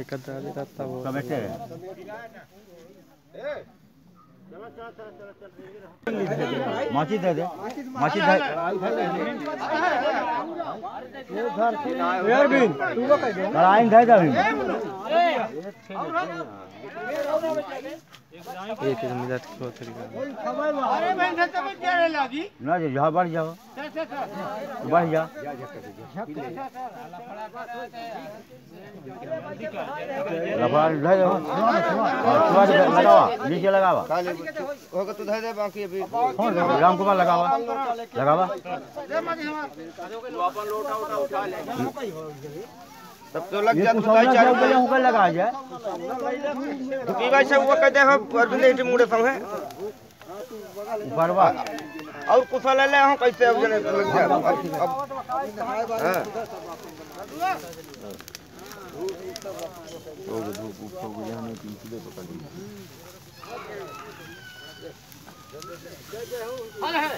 एक आदमी रहता वो का बेटे माची दे दे माची दे कराइन दे दे अभी एक मिनट को तरीका ना जी जहाँ बढ़ जाओ बढ़ जा लफड़ा और थोड़ा लगावा नीचे लगावा होगा तो धर दे बाकी अभी राम कुमार लगावा लगावा तब तो लग ये कुछ तू चालू ऊपर ऊपर लगा जाए। की भाई सब वो कहते हैं इटी मुड़े संगे ऊपर बा और कुशल ले हम कैसे अब जने लग जा अब अब हाँ